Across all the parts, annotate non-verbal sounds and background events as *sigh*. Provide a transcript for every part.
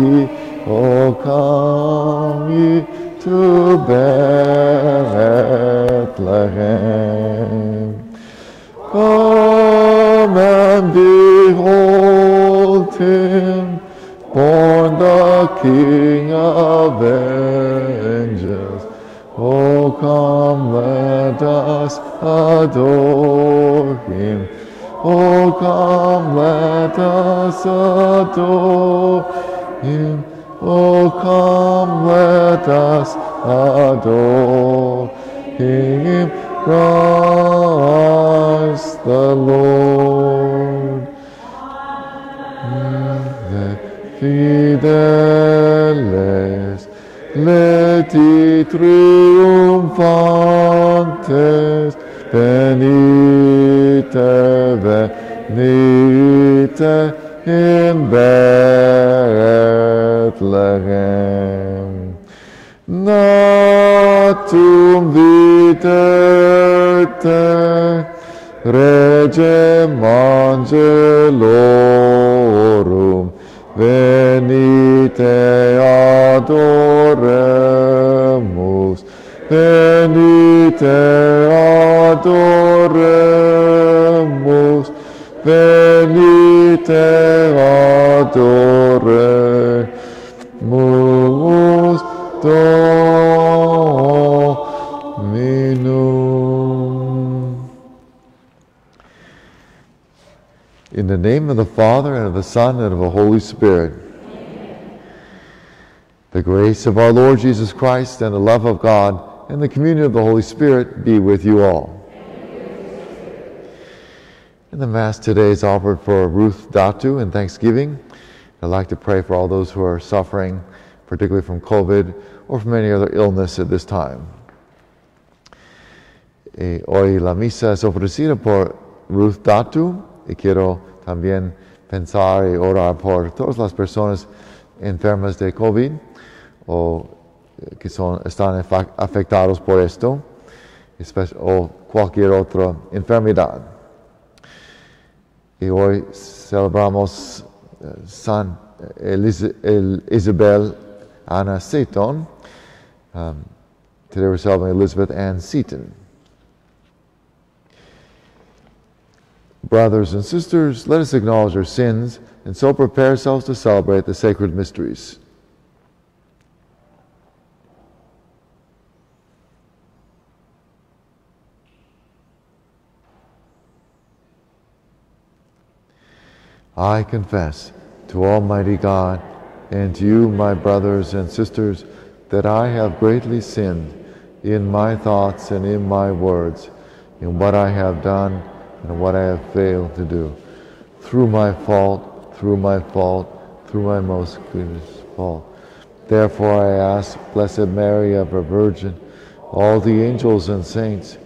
ye, oh come ye to Bethlehem. Come and behold him, born the King of angels. Oh, come, let us adore him. Oh, come, let us adore him. Oh, come, let us adore him. Christ the Lord. De fideles laeti triumphantes venite venite in לכם. נתום te, רג'ם אנג'לורום venite adoremus, venite adoremus, venite adoremus. In the name of the Father, and of the Son, and of the Holy Spirit. The grace of our Lord Jesus Christ, and the love of God, and the communion of the Holy Spirit be with you all. And the Mass today is offered for Ruth Datu in Thanksgiving. I'd like to pray for all those who are suffering, particularly from COVID or from any other illness at this time. Eh, hoy la misa es ofrecida por Ruth Datu y quiero también pensar y orar por todas las personas enfermas de COVID o eh, que son, están afectados por esto o cualquier otra enfermedad. Hoy celebramos eh, San Elis- el- Isabel Anna Seton. Um, today we're celebrating Elizabeth Ann Seton. Brothers and sisters, let us acknowledge our sins and so prepare ourselves to celebrate the sacred mysteries. I confess to Almighty God and to you, my brothers and sisters, that I have greatly sinned in my thoughts and in my words, in what I have done and what I have failed to do. Through my fault, through my fault, through my most grievous fault. Therefore I ask, Blessed Mary, ever Virgin, all the angels and saints,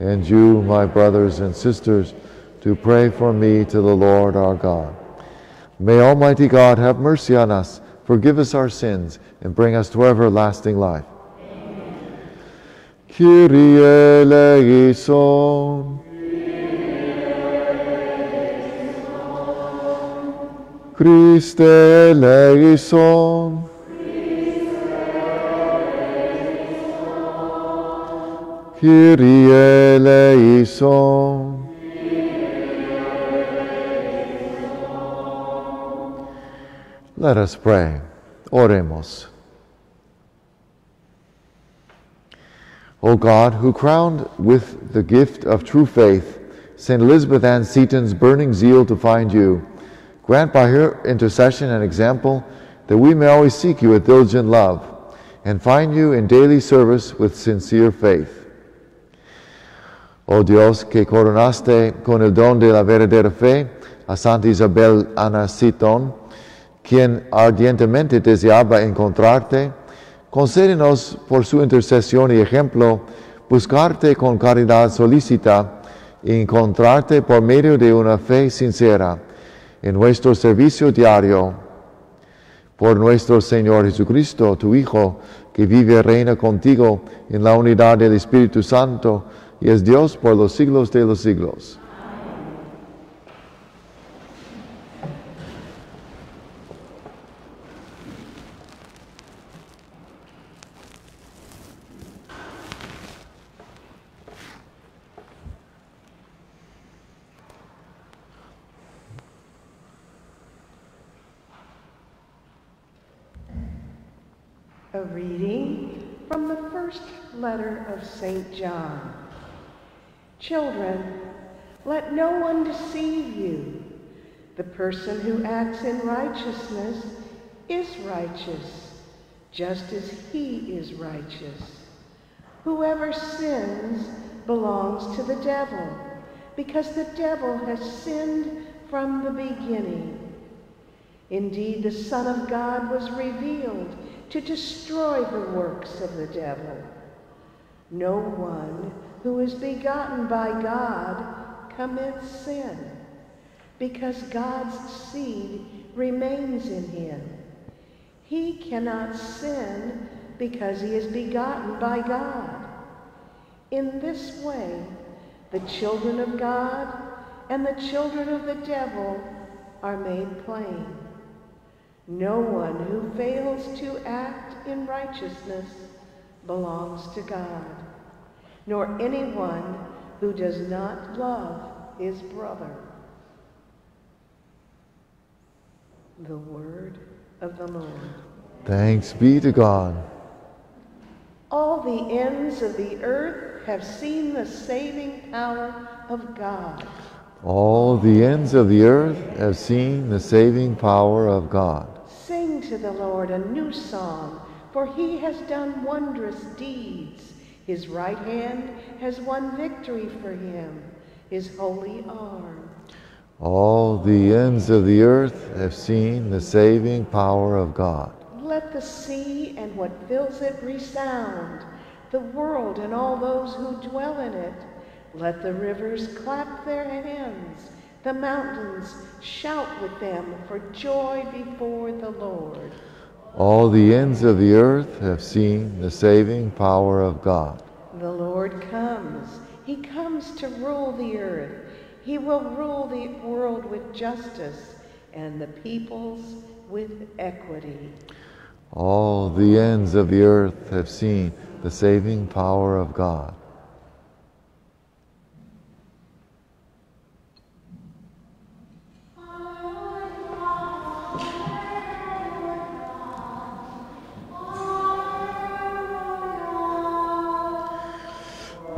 and you, my brothers and sisters, to pray for me to the Lord our God. May Almighty God have mercy on us, forgive us our sins, and bring us to everlasting life. Kyrie eleison. Christe eleison. Kyrie eleison. Let us pray. Oremos. O God, who crowned with the gift of true faith St. Elizabeth Ann Seton's burning zeal to find you, grant by her intercession and example that we may always seek you with diligent love and find you in daily service with sincere faith. O Dios, que coronaste con el don de la verdadera fe a Santa Isabel Ana Seton, quien ardientemente deseaba encontrarte, concédenos por su intercesión y ejemplo buscarte con caridad solícita y encontrarte por medio de una fe sincera en nuestro servicio diario. Por nuestro Señor Jesucristo, tu Hijo, que vive y reina contigo en la unidad del Espíritu Santo y es Dios por los siglos de los siglos. A reading from the first letter of St. John. Children, let no one deceive you. The person who acts in righteousness is righteous, just as he is righteous. Whoever sins belongs to the devil, because the devil has sinned from the beginning. Indeed, the Son of God was revealed to destroy the works of the devil. No one who is begotten by God commits sin, because God's seed remains in him. He cannot sin because he is begotten by God. In this way, the children of God and the children of the devil are made plain. No one who fails to act in righteousness belongs to God, nor anyone who does not love his brother. The word of the Lord. Thanks be to God. All the ends of the earth have seen the saving power of God. All the ends of the earth have seen the saving power of God. Sing to the Lord a new song, for he has done wondrous deeds. His right hand has won victory for him, his holy arm. All the ends of the earth have seen the saving power of God. Let the sea and what fills it resound, the world and all those who dwell in it. Let the rivers clap their hands the mountains shout with them for joy before the Lord. All the ends of the earth have seen the saving power of God. The Lord comes. He comes to rule the earth. He will rule the world with justice and the peoples with equity. All the ends of the earth have seen the saving power of God.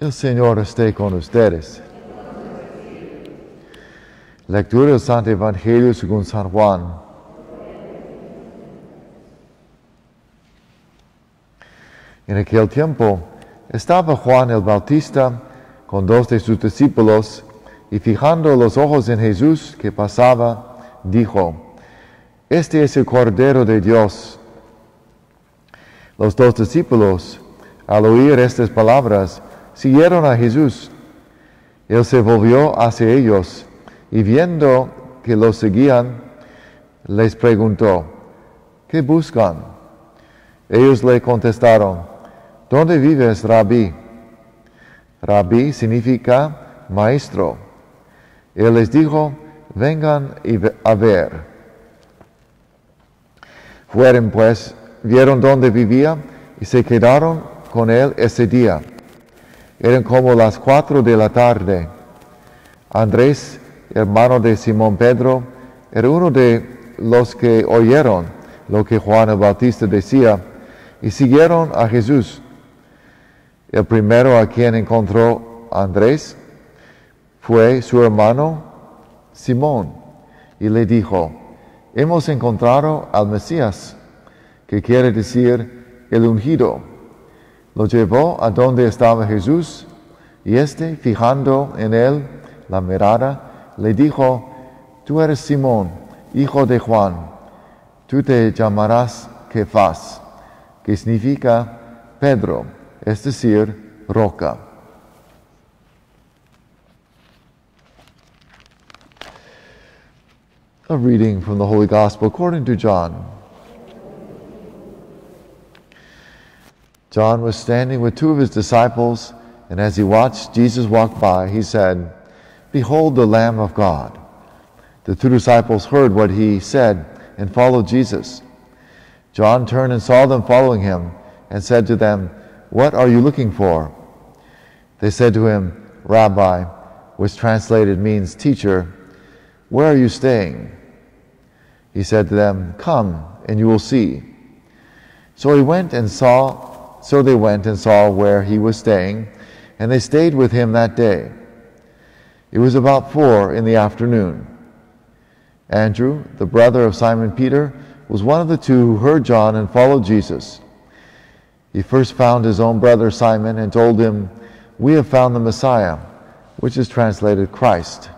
El Señor esté con ustedes. Lectura del Santo Evangelio según San Juan. En aquel tiempo estaba Juan el Bautista con dos de sus discípulos y fijando los ojos en Jesús que pasaba, dijo, Este es el Cordero de Dios. Los dos discípulos, al oír estas palabras, siguieron a Jesús. Él se volvió hacia ellos y viendo que los seguían, les preguntó, ¿qué buscan? Ellos le contestaron, ¿dónde vives, rabí? Rabí significa maestro. Él les dijo, vengan a ver. Fueron pues, vieron dónde vivía y se quedaron con él ese día. Eran como las cuatro de la tarde. Andrés, hermano de Simón Pedro, era uno de los que oyeron lo que Juan el Bautista decía y siguieron a Jesús. El primero a quien encontró Andrés fue su hermano Simón y le dijo, hemos encontrado al Mesías, que quiere decir el ungido. Lo llevó a donde estaba Jesús y éste, fijando en él la mirada, le dijo, Tú eres Simón, hijo de Juan, tú te llamarás Kefas, que significa Pedro, es decir, roca. A reading from the Holy Gospel according to John. John was standing with two of his disciples, and as he watched Jesus walk by, he said, Behold the Lamb of God. The two disciples heard what he said and followed Jesus. John turned and saw them following him and said to them, What are you looking for? They said to him, Rabbi, which translated means teacher, where are you staying? He said to them, Come and you will see. So he went and saw, so they went and saw where he was staying, and they stayed with him that day. It was about four in the afternoon. Andrew, the brother of Simon Peter, was one of the two who heard John and followed Jesus. He first found his own brother Simon and told him, We have found the Messiah, which is translated Christ.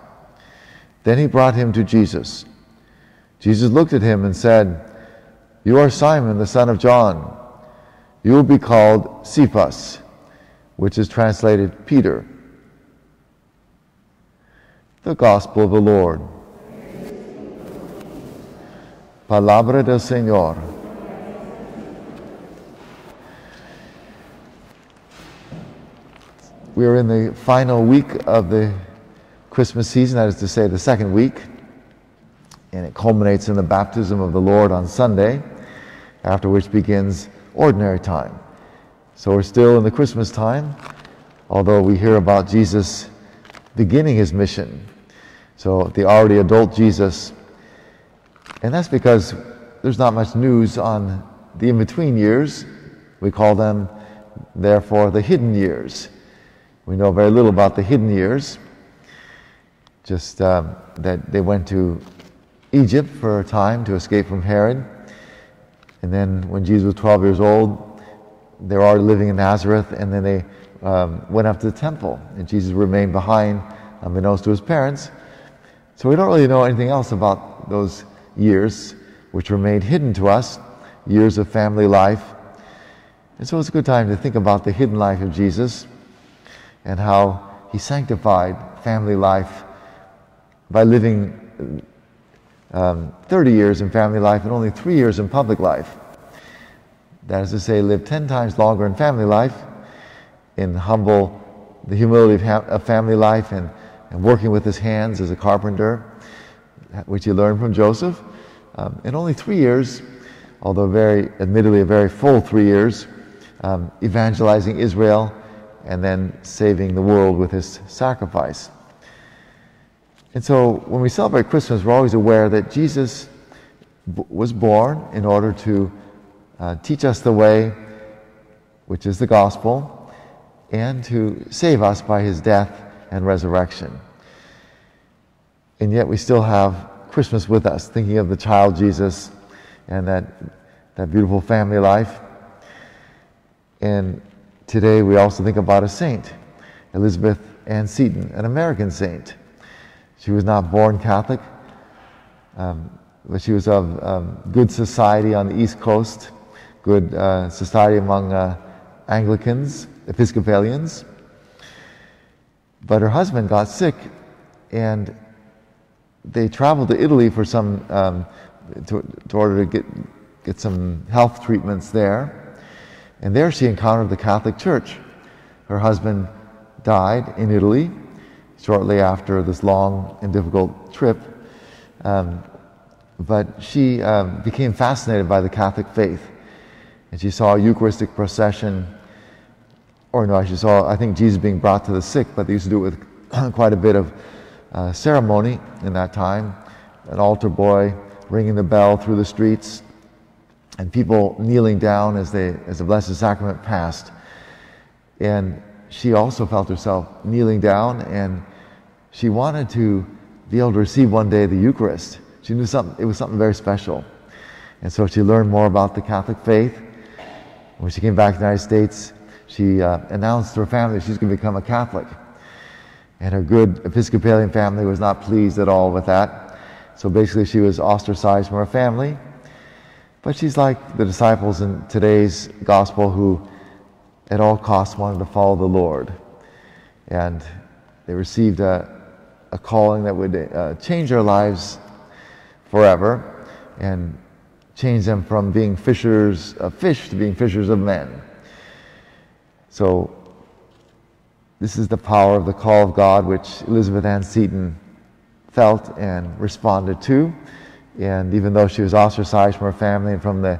Then he brought him to Jesus. Jesus looked at him and said, You are Simon, the son of John. You will be called Cephas, which is translated Peter. The Gospel of the Lord. Palabra del Señor. We are in the final week of the Christmas season, that is to say, the second week, and it culminates in the baptism of the Lord on Sunday, after which begins ordinary time. So we're still in the Christmas time, although we hear about Jesus beginning his mission. So the already adult Jesus and that's because there's not much news on the in between years. We call them, therefore, the hidden years. We know very little about the hidden years, just um, that they went to Egypt for a time to escape from Herod. And then when Jesus was 12 years old, they were already living in Nazareth, and then they um, went up to the temple, and Jesus remained behind, unbeknownst to his parents. So we don't really know anything else about those years which were made hidden to us, years of family life. And so it's a good time to think about the hidden life of Jesus and how he sanctified family life by living um, 30 years in family life and only three years in public life. That is to say, lived 10 times longer in family life, in humble, the humility of, ha- of family life and, and working with his hands as a carpenter, which he learned from Joseph. Um, in only three years, although very, admittedly, a very full three years, um, evangelizing Israel and then saving the world with his sacrifice. And so when we celebrate Christmas, we're always aware that Jesus b- was born in order to uh, teach us the way, which is the gospel, and to save us by his death and resurrection. And yet we still have Christmas with us, thinking of the child Jesus and that, that beautiful family life. And today we also think about a saint, Elizabeth Ann Seton, an American saint. She was not born Catholic, um, but she was of um, good society on the East Coast, good uh, society among uh, Anglicans, Episcopalians. But her husband got sick, and they traveled to Italy for some, um, to, to order to get, get some health treatments there. And there she encountered the Catholic Church. Her husband died in Italy shortly after this long and difficult trip. Um, but she um, became fascinated by the Catholic faith. And she saw a Eucharistic procession, or no, she saw, I think, Jesus being brought to the sick, but they used to do it with *coughs* quite a bit of uh, ceremony in that time. An altar boy ringing the bell through the streets, and people kneeling down as, they, as the Blessed Sacrament passed. And she also felt herself kneeling down, and she wanted to be able to receive one day the Eucharist. She knew something, it was something very special. And so she learned more about the Catholic faith. When she came back to the United States, she uh, announced to her family she's going to become a Catholic. And her good Episcopalian family was not pleased at all with that. So basically, she was ostracized from her family. But she's like the disciples in today's gospel who, at all costs, wanted to follow the Lord. And they received a, a calling that would uh, change our lives forever and change them from being fishers of fish to being fishers of men. So, this is the power of the call of God, which Elizabeth Ann Seton felt and responded to. And even though she was ostracized from her family and from the,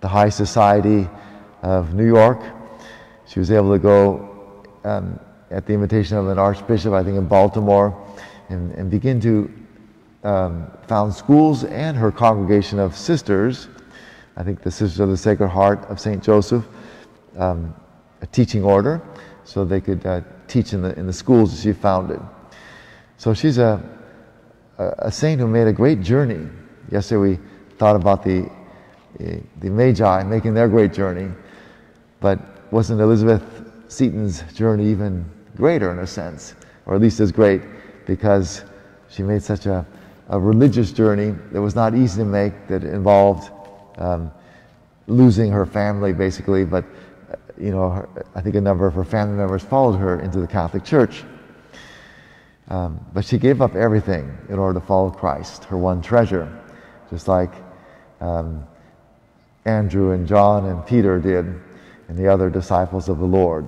the high society of New York, she was able to go um, at the invitation of an archbishop, I think in Baltimore, and, and begin to um, found schools and her congregation of sisters, I think the Sisters of the Sacred Heart of St. Joseph, um, a teaching order, so they could uh, teach in the, in the schools that she founded. So she's a, a saint who made a great journey. Yesterday we thought about the, the Magi making their great journey, but wasn't Elizabeth Seton's journey even greater in a sense, or at least as great, because she made such a, a religious journey that was not easy to make, that involved um, losing her family basically, but uh, you know, her, I think a number of her family members followed her into the Catholic Church. Um, but she gave up everything in order to follow Christ, her one treasure, just like um, Andrew and John and Peter did, and the other disciples of the Lord.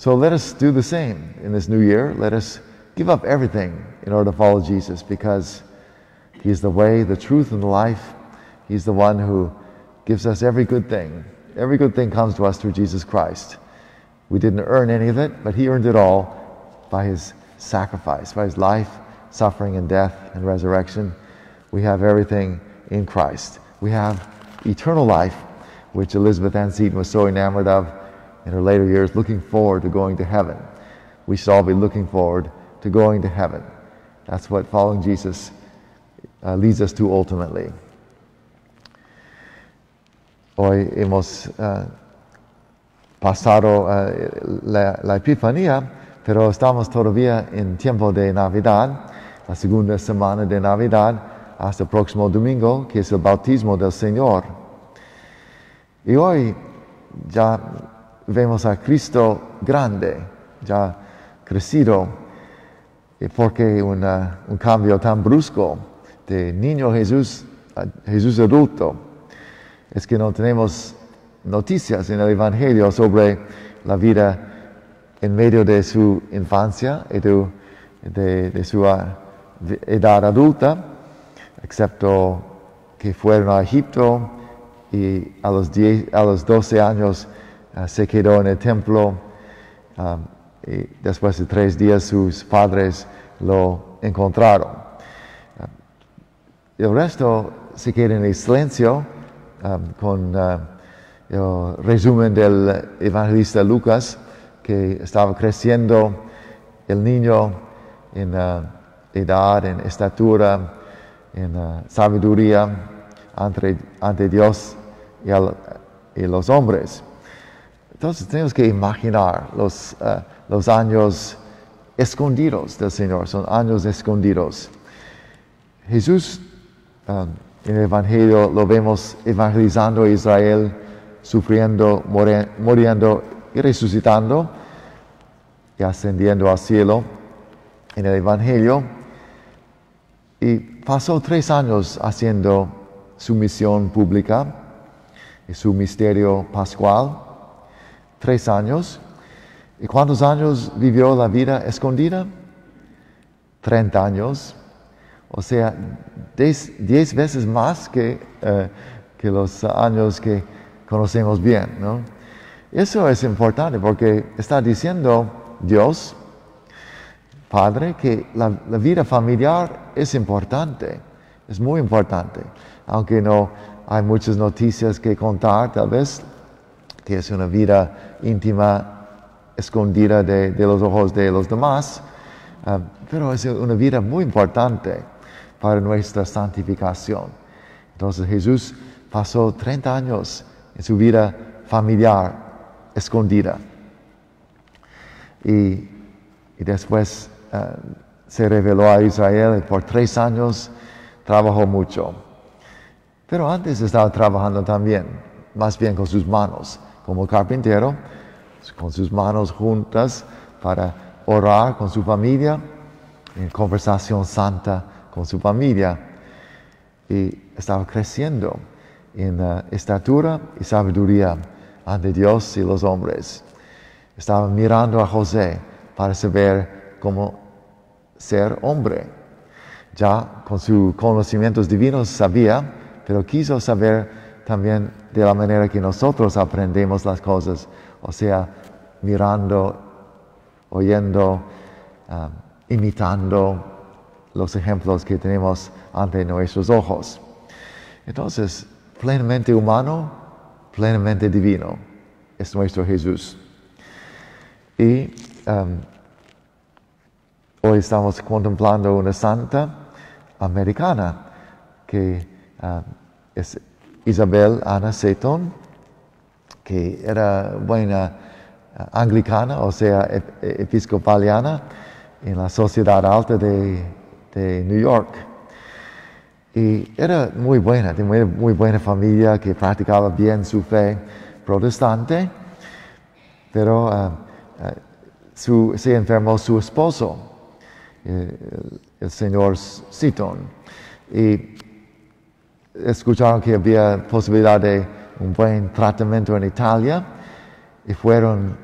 So let us do the same in this new year. Let us give up everything in order to follow Jesus because He is the way, the truth, and the life. He's the one who gives us every good thing. Every good thing comes to us through Jesus Christ. We didn't earn any of it, but He earned it all by His sacrifice, by his life, suffering, and death and resurrection. We have everything in Christ. We have eternal life, which Elizabeth Ann Seton was so enamored of in her later years, looking forward to going to heaven. We should all be looking forward to going to heaven. That's what following Jesus uh, leads us to ultimately. Hoy hemos uh, pasado uh, la, la Epifanía pero estamos todavía en tiempo de Navidad, la segunda semana de Navidad, hasta el próximo domingo, que es el bautismo del Señor. Y hoy ya vemos a Cristo grande, ya crecido, porque una, un cambio tan brusco de niño Jesús a Jesús adulto. Es que no tenemos noticias en el Evangelio sobre la vida en medio de su infancia y de, de, su uh, edad adulta, excepto que fueron a Egipto y a los, diez, a los 12 años uh, se quedó en el templo um, y después de tres días sus padres lo encontraron. Uh, el resto se queda en el silencio con el resumen del evangelista Lucas que estaba creciendo el niño en edad, en estatura, en sabiduría ante, ante Dios y, los hombres. Entonces tenemos que imaginar los, uh, los años escondidos del Señor, son años escondidos. Jesús um, en el Evangelio lo vemos evangelizando a Israel, sufriendo, muriendo y resucitando y ascendiendo al cielo en el Evangelio. Y pasó tres años haciendo su misión pública y su misterio pascual. Tres años. ¿Y cuántos años vivió la vida escondida? Treinta años. O sea, diez, veces más que, uh, que los años que conocemos bien. Eso es importante porque está diciendo Dios, Padre, que la, la, vida familiar es importante, es muy importante, aunque no hay muchas noticias que contar, tal vez, que es una vida íntima escondida de, los ojos de los demás, uh, pero es una vida muy importante para nuestra santificación. Entonces Jesús pasó 30 años en su vida familiar escondida. Y, después eh, se reveló a Israel y por tres años trabajó mucho. Pero antes estaba trabajando también, más bien con sus manos, como carpintero, con sus manos juntas para orar con su familia, en conversación santa con su familia. Y estaba creciendo en uh, estatura y sabiduría ante Dios y los hombres. Estaba mirando a José para saber cómo ser hombre. Ya con sus conocimientos divinos sabía, pero quiso saber también de la manera que nosotros aprendemos las cosas, o sea, mirando, oyendo, um, imitando los ejemplos que tenemos ante nuestros ojos. Entonces, plenamente humano, plenamente divino es nuestro Jesús. Y hoy estamos contemplando una santa americana que um, es Isabel Ana Seton, que era buena uh, anglicana, o sea, episcopaliana, en la sociedad alta de, New York. Y era muy buena, de muy, buena familia que practicaba bien su fe protestante, pero su, se enfermó su esposo, eh, el, el, señor Seaton, y escucharon que había posibilidad de un buen tratamiento en Italia y fueron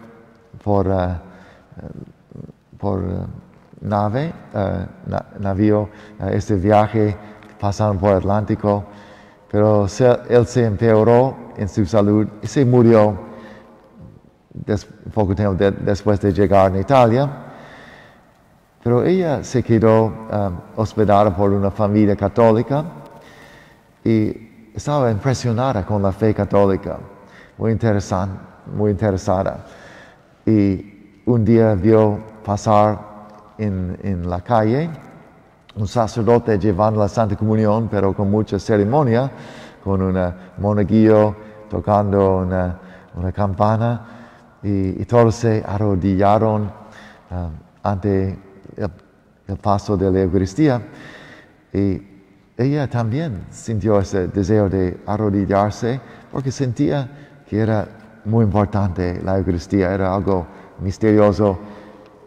por, uh, por nave, na, navío, este viaje pasaron por Atlántico, pero él se empeoró en su salud y se murió poco tiempo de, después de llegar a Italia. Pero ella se quedó hospedada por una familia católica y estaba impresionada con la fe católica, muy, interesante, muy interesada. Y un día vio pasar en, en la calle un sacerdote llevando la Santa Comunión, pero con mucha ceremonia, con un monaguillo tocando una, una campana, y, y, todos se arrodillaron um, ante el, el, paso de la Eucaristía. Y ella también sintió ese deseo de arrodillarse porque sentía que era muy importante la Eucaristía, era algo misterioso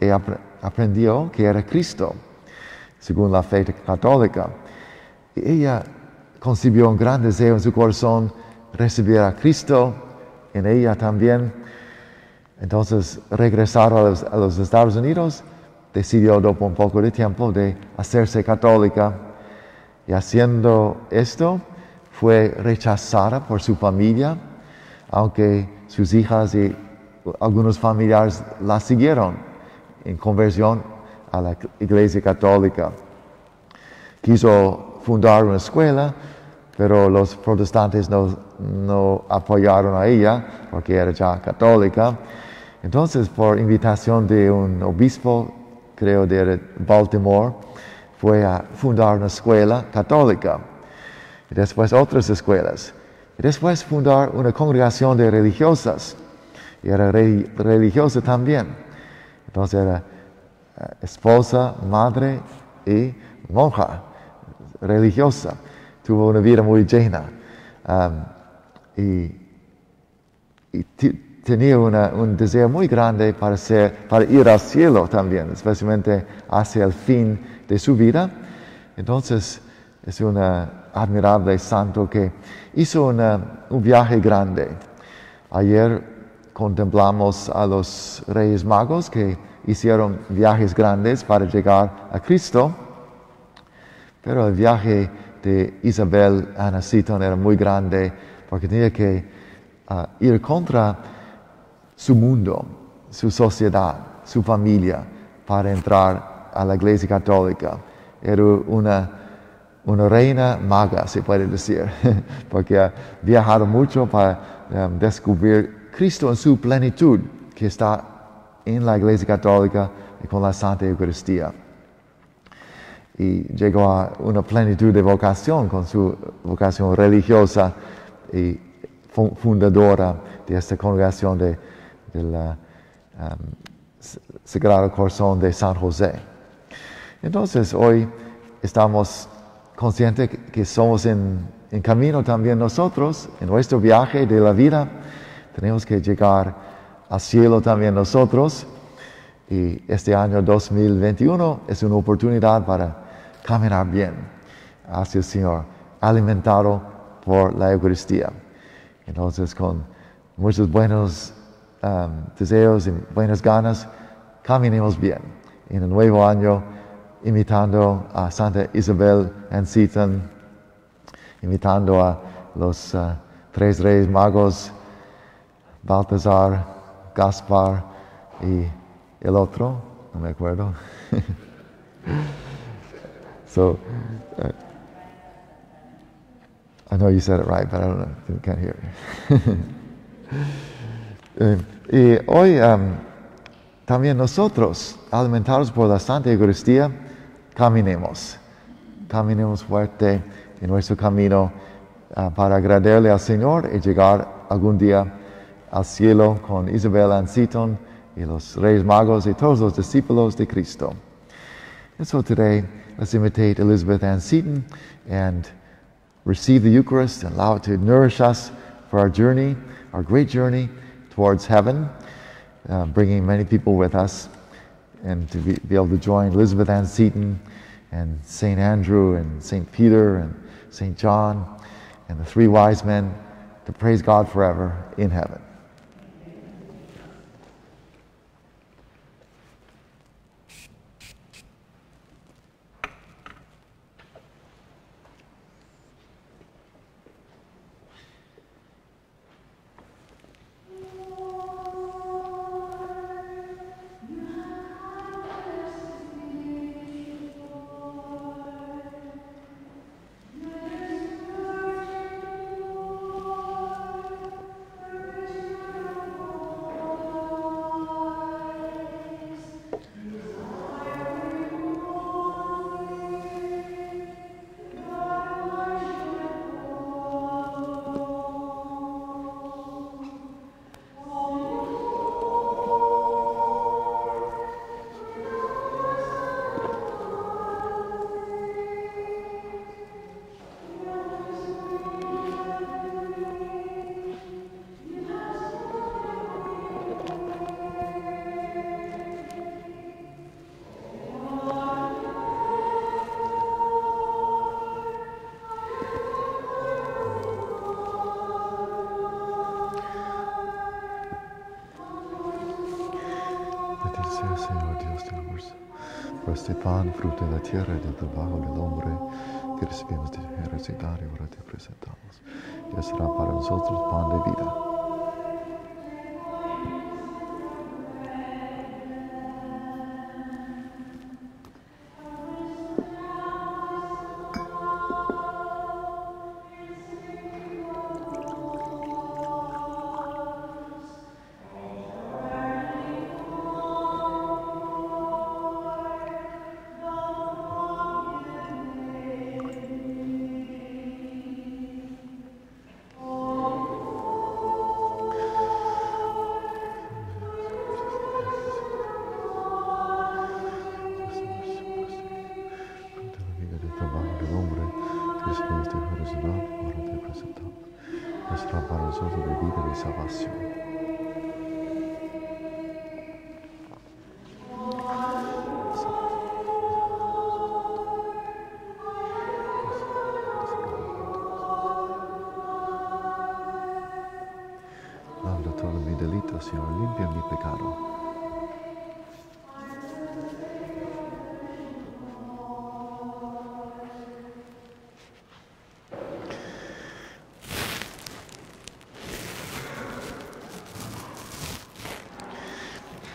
y ap aprendió que era Cristo según la fe católica. Y ella concibió un gran deseo en su corazón recibir a Cristo en ella también. Entonces, regresar a los, Estados Unidos, decidió, por un poco de tiempo, de hacerse católica. Y haciendo esto, fue rechazada por su familia, aunque sus hijas y algunos familiares la siguieron en conversión a la Iglesia Católica. Quiso fundar una escuela, pero los protestantes no, apoyaron a ella porque era ya católica. Entonces, por invitación de un obispo, creo de Baltimore, fue a fundar una escuela católica. Y después otras escuelas. Y después fundar una congregación de religiosas. Y era re, religiosa también. Entonces era eh, esposa, madre y monja religiosa. Tuvo una vida muy llena y, tenía un deseo muy grande para, ser, para ir al cielo también, especialmente hacia el fin de su vida. Entonces es un admirable santo que hizo una, un viaje grande. Ayer contemplamos a los reyes magos que hicieron viajes grandes para llegar a Cristo, pero el viaje de Isabel Anna Seaton era muy grande porque tenía que uh, ir contra su mundo, su sociedad, su familia, para entrar a la iglesia católica. Era una, una reina maga, se puede decir, *laughs* porque ha viajado mucho para um, descubrir Cristo en su plenitud, que está en la Iglesia Católica y con la Santa Eucaristía. Y llegó a una plenitud de vocación con su vocación religiosa y fundadora de esta congregación de, de um, Sagrado Corazón de San José. Entonces, hoy estamos conscientes que somos en, camino también nosotros, en nuestro viaje de la vida. Tenemos que llegar al cielo también nosotros. Y este año 2021 es una oportunidad para caminar bien hacia el Señor, alimentado por la Eucaristía. Entonces, con muchos buenos um, deseos y buenas ganas, caminemos bien en el nuevo año, imitando a Santa Isabel Ana Seton, imitando a los uh, tres reyes magos, Baltasar, Gaspar y el otro, no me acuerdo. *laughs* so, uh, I know you said it right, but I don't know, I can't hear eh, *laughs* y hoy um, también nosotros, alimentados por la Santa Eucaristía, caminemos. Caminemos fuerte en nuestro camino uh, para agradarle al Señor y llegar algún día al cielo con Isabel Ana Seton y los Reyes Magos y todos los discípulos de Cristo. And so today, let's imitate Elizabeth Ann Seton and receive the Eucharist and allow it to nourish us for our journey, our great journey towards heaven, uh, bringing many people with us and to be, be, able to join Elizabeth Ann Seton and St. Andrew and St. Peter and St. John and the three wise men to praise God forever in heaven. Pan, fruto de la tierra y del trabajo del hombre que recibimos de heredad y ahora te presentamos. Y será para nosotros pan de vida.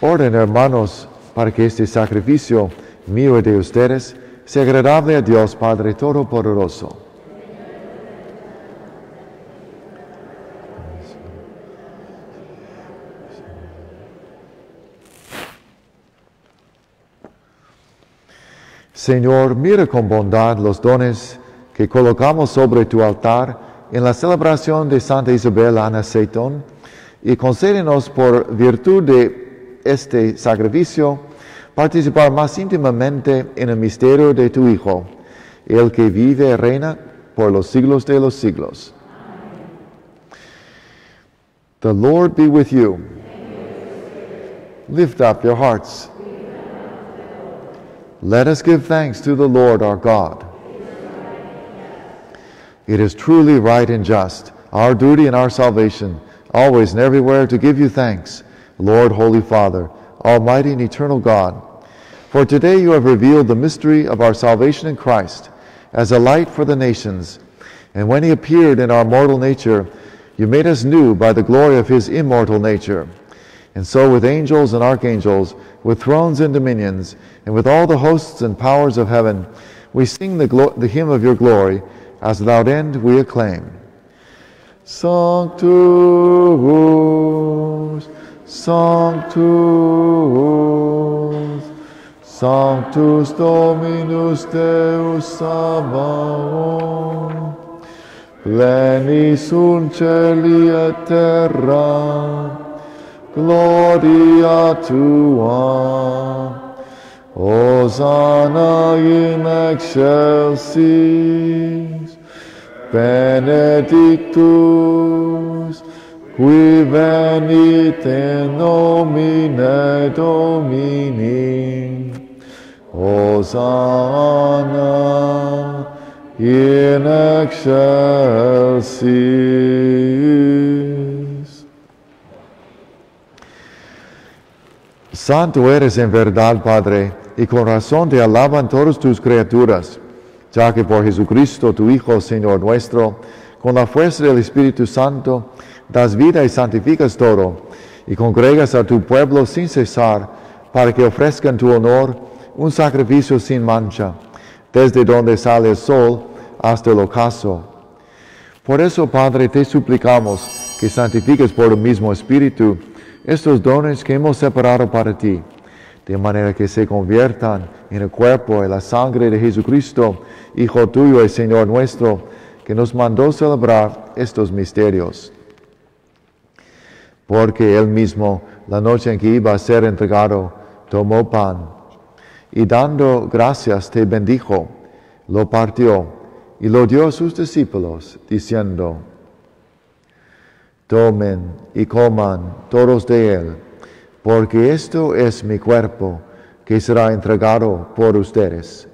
Orden, hermanos, para que este sacrificio mío y de ustedes sea agradable a Dios Padre Todopoderoso. Señor, mira con bondad los dones que colocamos sobre tu altar en la celebración de Santa Isabel Ana Seitón y concédenos por virtud de este sacrificio, participar más íntimamente en el misterio de tu Hijo, el que vive y reina por los siglos de los siglos. The Lord be with you. Lift up your hearts. Let us give thanks to the Lord our God. It is truly right and just, our duty and our salvation, always and everywhere to give you thanks, Lord, Holy Father, Almighty and eternal God. For today you have revealed the mystery of our salvation in Christ as a light for the nations. And when he appeared in our mortal nature, you made us new by the glory of his immortal nature. And so, with angels and archangels, with thrones and dominions, and with all the hosts and powers of heaven, we sing the, glo- the hymn of your glory, as without end we acclaim. Sanctus, Sanctus, Sanctus Dominus Deus Sabaoth, pleni sunt celi terra, gloria tua. Hosanna in excelsis, benedictus, qui venit in nomine Domini. Hosanna in excelsis. Santo eres en verdad, Padre, y con razón te alaban todas tus criaturas, ya que por Jesucristo, tu Hijo, Señor nuestro, con la fuerza del Espíritu Santo, das vida y santificas todo, y congregas a tu pueblo sin cesar, para que ofrezca en tu honor un sacrificio sin mancha, desde donde sale el sol hasta el ocaso. Por eso, Padre, te suplicamos que santifiques por el mismo Espíritu estos dones que hemos separado para ti, de manera que se conviertan en el cuerpo y la sangre de Jesucristo, Hijo tuyo y Señor nuestro, que nos mandó celebrar estos misterios. Porque él mismo, la noche en que iba a ser entregado, tomó pan y dando gracias te bendijo, lo partió y lo dio a sus discípulos, diciendo, Tomen y coman todos de él, porque esto es mi cuerpo que será entregado por ustedes.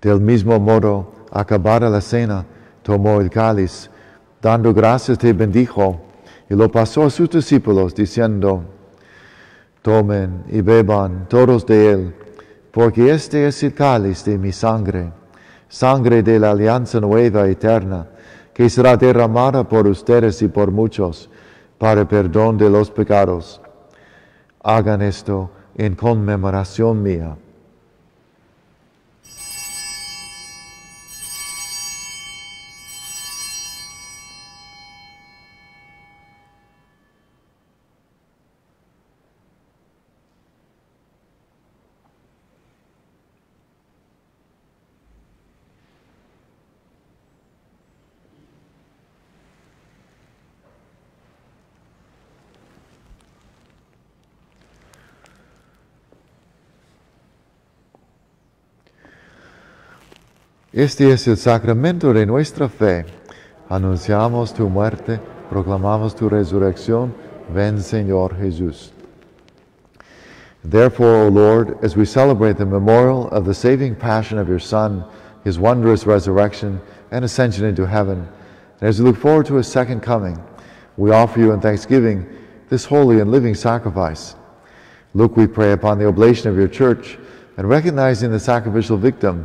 Del mismo modo, acabada la cena, tomó el cáliz, dando gracias te bendijo, y lo pasó a sus discípulos, diciendo, Tomen y beban todos de él, porque este es el cáliz de mi sangre, sangre de la alianza nueva eterna, que será derramada por ustedes y por muchos, para perdón de los pecados. Hagan esto en conmemoración mía. Este es el sacramento de nuestra fe. Anunciamos tu muerte, proclamamos tu resurrección. Ven, Señor Jesús. Therefore, O Lord, as we celebrate the memorial of the saving passion of your Son, his wondrous resurrection and ascension into heaven, and as we look forward to his second coming, we offer you in thanksgiving this holy and living sacrifice. Look, we pray, upon the oblation of your church, and recognizing the sacrificial victim,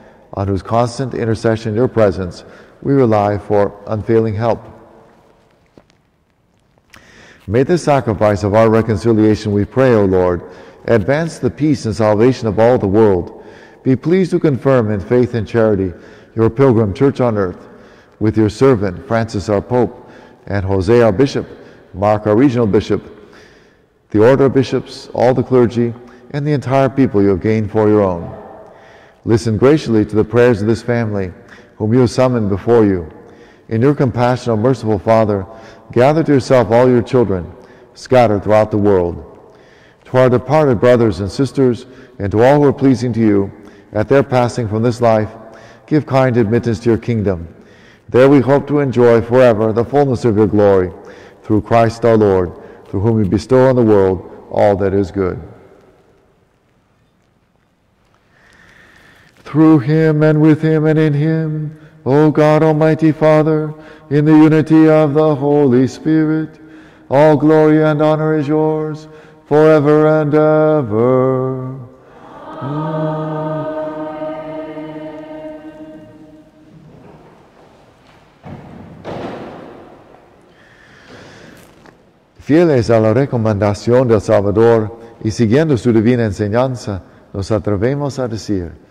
on whose constant intercession in your presence we rely for unfailing help. May the sacrifice of our reconciliation, we pray, O Lord, advance the peace and salvation of all the world. Be pleased to confirm in faith and charity your pilgrim church on earth, with your servant Francis our Pope, and Jose our Bishop, Mark our regional bishop, the order of bishops, all the clergy, and the entire people you have gained for your own. Listen graciously to the prayers of this family, whom you have summoned before you. In your compassion, O merciful Father, gather to yourself all your children scattered throughout the world. To our departed brothers and sisters, and to all who are pleasing to you, at their passing from this life, give kind admittance to your kingdom. There we hope to enjoy forever the fullness of your glory, through Christ our Lord, through whom you bestow on the world all that is good. Through him and with him and in him, O God Almighty Father, in the unity of the Holy Spirit, all glory and honor is yours forever and ever. Fieles a la recomendación del Salvador y siguiendo su divina enseñanza, nos atrevemos a decir,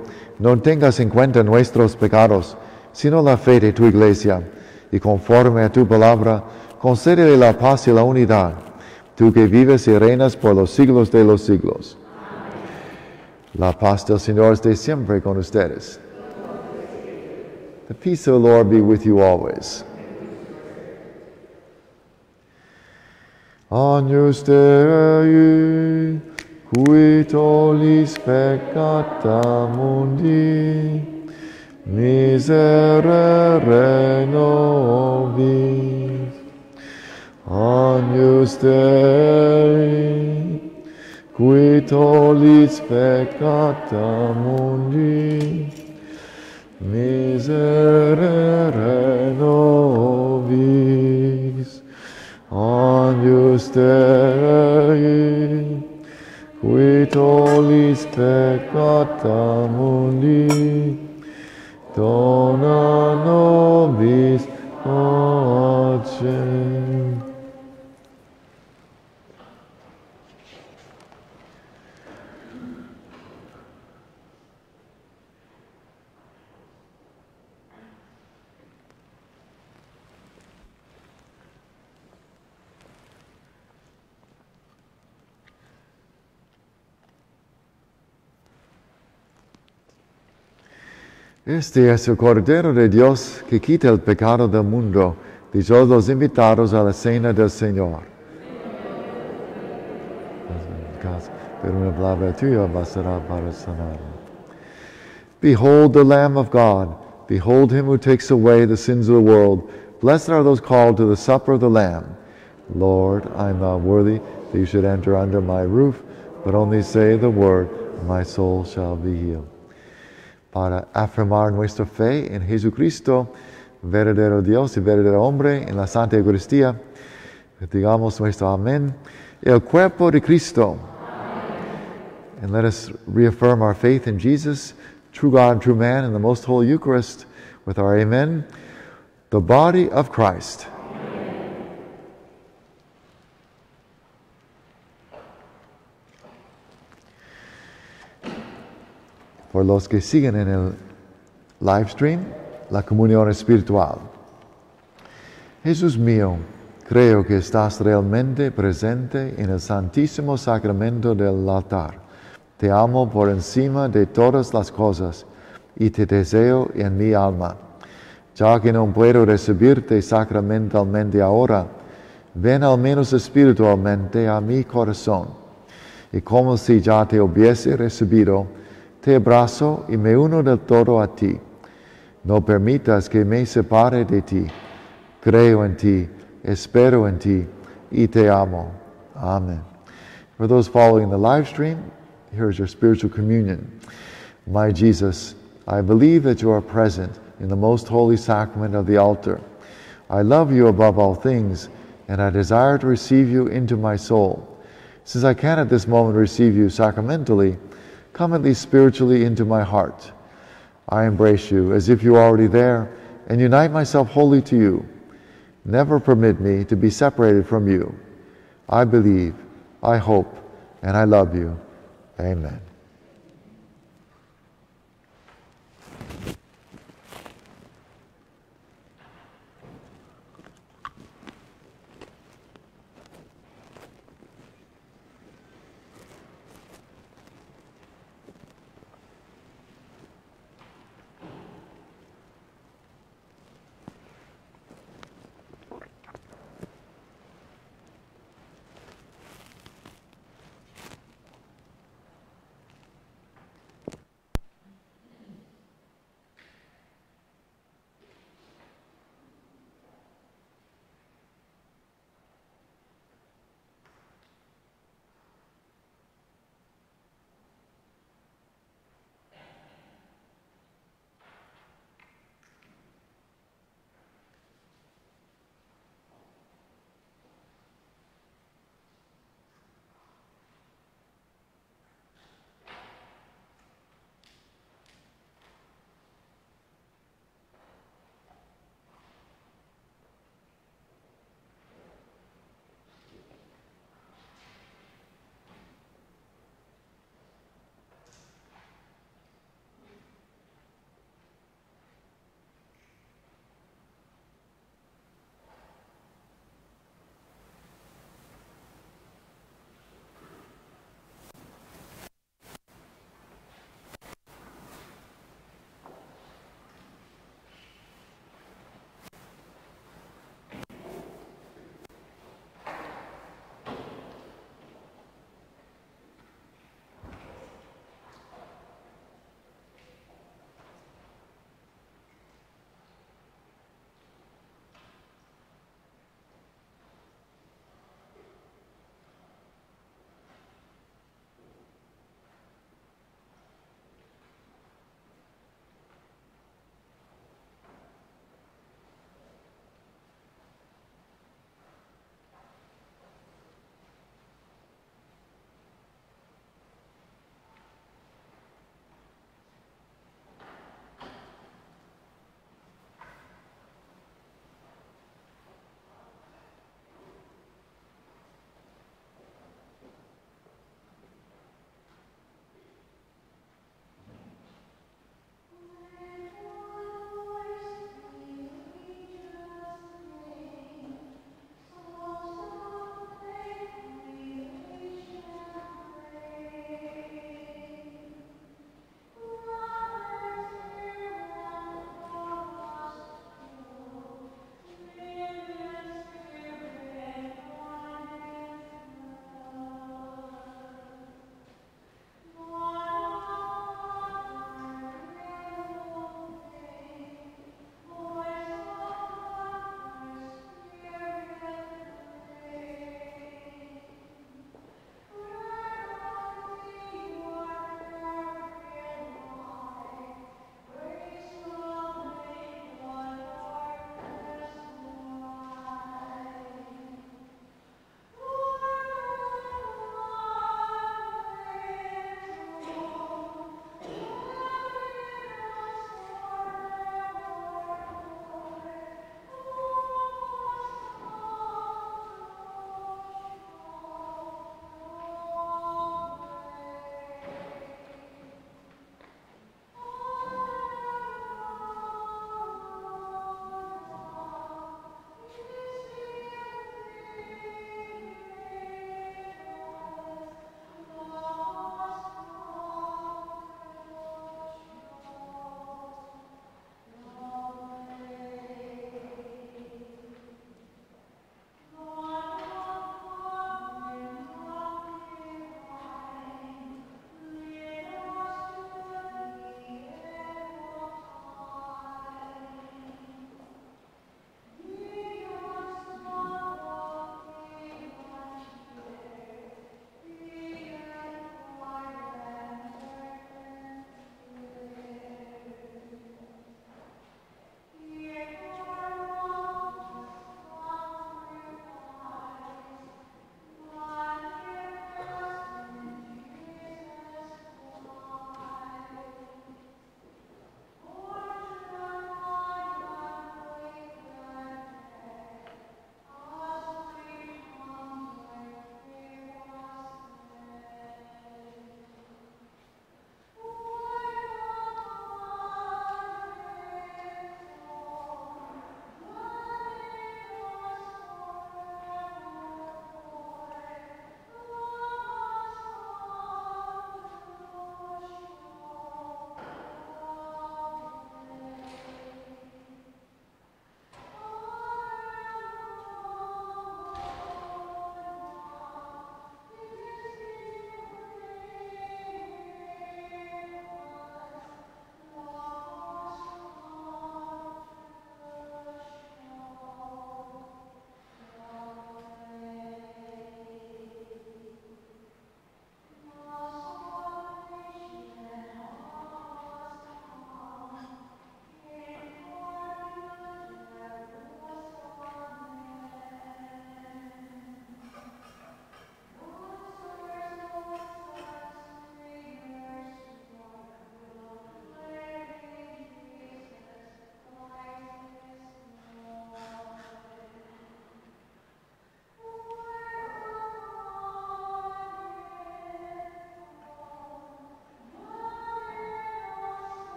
No tengas en cuenta nuestros pecados, sino la fe de tu iglesia, y conforme a tu palabra, concédele la paz y la unidad, tú que vives y reinas por los siglos de los siglos. La paz del Señor esté siempre con ustedes. The peace of the Lord be with you always. Agnus Dei, cui tollis peccata mundi, miserere nobis. Agnus Dei, cui tollis peccata mundi, miserere nobis. Agnus Dei, qui tollis peccata mundi, dona nobis pace. Este es el Cordero de Dios que quita el pecado del mundo. Dichosos los invitados a la cena del Señor. Pero una palabra tuya bastará para sanar. Behold the Lamb of God. Behold him who takes away the sins of the world. Blessed are those called to the supper of the Lamb. Lord, I am not worthy that you should enter under my roof, but only say the word, and my soul shall be healed. Para afirmar nuestra fe en Jesucristo, verdadero Dios y verdadero hombre, en la Santa Eucaristía. Digamos nuestro amén. El cuerpo de Cristo and let us reaffirm our faith in Jesus, true God and true man, in the most holy Eucharist with our Amen, the body of Christ. Por los que siguen en el live stream, la comunión espiritual. Jesús mío, creo que estás realmente presente en el santísimo sacramento del altar. Te amo por encima de todas las cosas y te deseo en mi alma. Ya que no puedo recibirte sacramentalmente ahora, ven al menos espiritualmente a mi corazón. Y como si ya te hubiese recibido, te abrazo y me uno del todo a ti. No permitas que me separe de ti. Creo en ti, espero en ti y te amo. Amen. For those following the live stream, here's your spiritual communion. My Jesus, I believe that you are present in the most holy sacrament of the altar. I love you above all things, and I desire to receive you into my soul. Since I can at this moment receive you sacramentally, come at least spiritually into my heart. I embrace you as if you are already there and unite myself wholly to you. Never permit me to be separated from you. I believe, I hope, and I love you. Amen.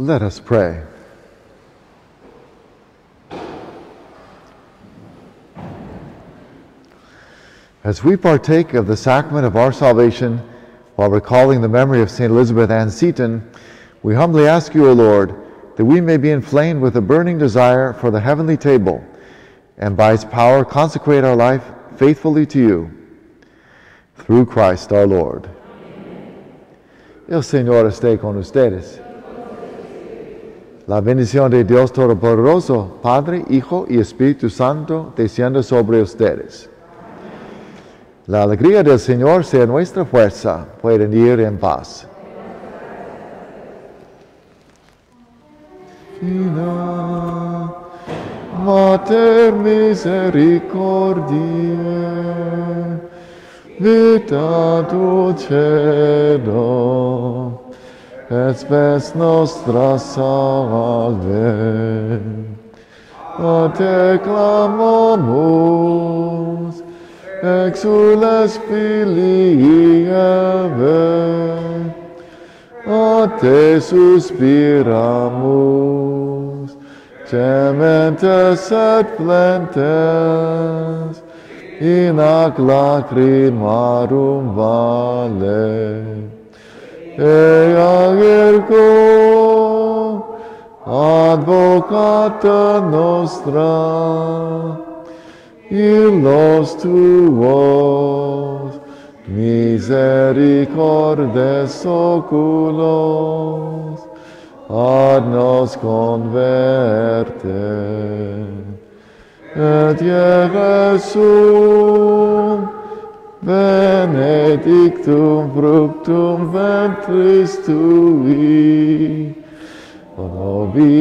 Let us pray. As we partake of the sacrament of our salvation while recalling the memory of St. Elizabeth Ann Seton, we humbly ask you, O Lord, that we may be inflamed with a burning desire for the heavenly table and by its power consecrate our life faithfully to you. Through Christ our Lord. Amen. El Señor esté con ustedes. La bendición de Dios Todopoderoso, Padre, Hijo y Espíritu Santo, descienda sobre ustedes. La alegría del Señor sea nuestra fuerza. Pueden ir en paz. Mater misericordiae, vita dulcedo, et spes nostra salve. A te clamamus, exules filii eve, a te suspiramus, cementes et plentes, in ac lacrimarum vale. Ergo, advocata nostra, illos tuos, misericordes oculos, ad nos converte. Et Jesum, benedictum fructum ventris tui, nobis